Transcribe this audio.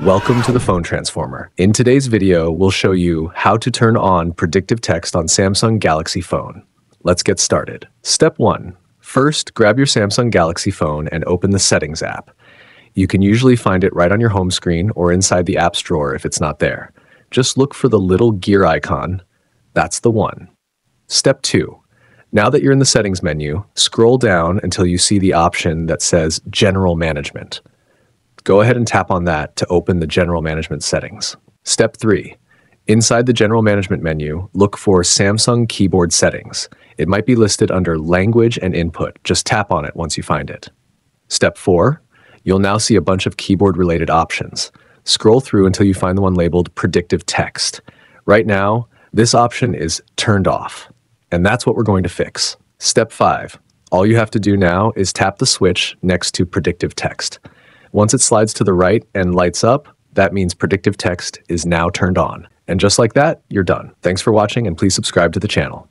Welcome to the Phone Transformer. In today's video, we'll show you how to turn on predictive text on Samsung Galaxy phone. Let's get started. Step 1. First, grab your Samsung Galaxy phone and open the Settings app. You can usually find it right on your home screen or inside the apps drawer if it's not there. Just look for the little gear icon. That's the one. Step 2. Now that you're in the Settings menu, scroll down until you see the option that says General Management. Go ahead and tap on that to open the General Management settings. Step 3. Inside the General Management menu, look for Samsung Keyboard Settings. It might be listed under Language and Input. Just tap on it once you find it. Step 4. You'll now see a bunch of keyboard-related options. Scroll through until you find the one labeled Predictive Text. Right now, this option is turned off, and that's what we're going to fix. Step 5. All you have to do now is tap the switch next to Predictive Text. Once it slides to the right and lights up, that means predictive text is now turned on. And just like that, you're done. Thanks for watching and please subscribe to the channel.